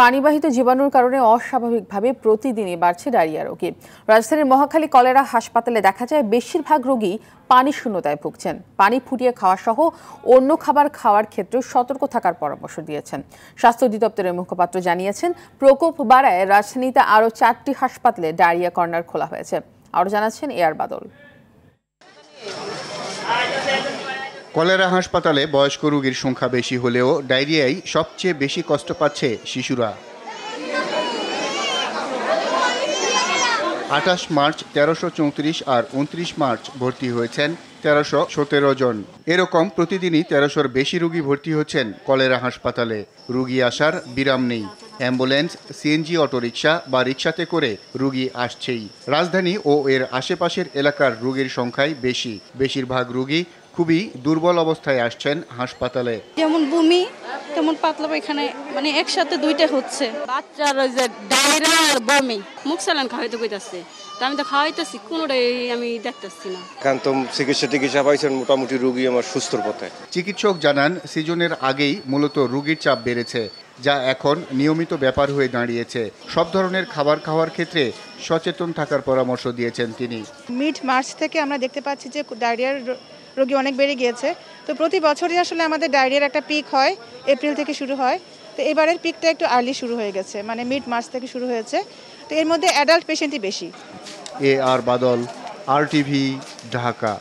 পানিবাহিত জীবাণুর কারণে অস্বাভাবিকভাবে প্রতিদিনই বাড়ছে ডায়রিয়া রোগী। রাজধানীর মহাখালী কলেরা হাসপাতালে দেখা যায়, বেশিরভাগ রোগী পানি শূন্যতায় ভুগছেন। পানি ফুটিয়ে খাওয়া সহ অন্য খাবার খাওয়ার ক্ষেত্রে সতর্ক থাকার পরামর্শ দিয়েছেন। স্বাস্থ্য অধিদপ্তরের মুখপাত্র জানিয়েছেন, প্রকোপ বাড়ায় রাজধানীতে আরও চারটি হাসপাতালে ডায়রিয়া কর্নার খোলা হয়েছে। আরও জানাচ্ছেন এয়ার বাদল। কলেরা হাসপাতালে বয়স্ক রোগীর সংখ্যা বেশি হলেও ডায়রিয়ায় সবচেয়ে বেশি কষ্ট পাচ্ছে শিশুরা। আঠাশ মার্চ, তেরোশো চৌত্রিশ আর উনত্রিশ মার্চ ভর্তি হয়েছেন তেরোশো সতেরো জন। এরকম প্রতিদিনই তেরোশোর বেশি রুগী ভর্তি হচ্ছেন কলেরা হাসপাতালে। রুগী আসার বিরাম নেই। অ্যাম্বুলেন্স, সিএনজি, অটোরিকশা বা রিক্সাতে করে রুগী আসছেই। রাজধানী ও এর আশেপাশের এলাকার রুগীর সংখ্যাই বেশি। বেশিরভাগ রুগী খুবই দুর্বল অবস্থায় আসছেন হাসপাতালে। যেমন বমি তেমন পাতলা পায়খানা মানে একসাথে দুইটা হচ্ছে। বাচ্চার ওই যে ডায়রিয়া আর বমি। মুখ সালান খাওয়াইতে কইতাছে। তা আমি তো খাওয়াইতেছি কোনোটাই আমি দেখতেছি না। কারণ তো চিকিৎসা টিকিৎসা পাইছেন মোটামুটি রুগী আমার সুস্থর পথে। চিকিৎসক জানান সিজনের আগেই মূলত রুগীর চাপ বেড়েছে। যা এখন নিয়মিত ব্যাপার হয়ে দাঁড়িয়েছে। সব ধরনের খাবার খাওয়ার ক্ষেত্রে সচেতন থাকার পরামর্শ দিয়েছেন তিনি। মিড মার্চ থেকে আমরা দেখতে পাচ্ছি যে ডায়রিয়ার রোগী অনেক বেড়ে গিয়েছে। তো প্রতি বছরই আসলে আমাদের ডায়রিয়ার একটা পিক হয় এপ্রিল থেকে শুরু হয়। তো এবারের পিকটা একটু আর্লি শুরু হয়ে গেছে মানে মিড মার্চ থেকে শুরু হয়েছে। তো এর মধ্যে অ্যাডাল্ট পেশেন্টই বেশি। A R Badal R TV Dhaka.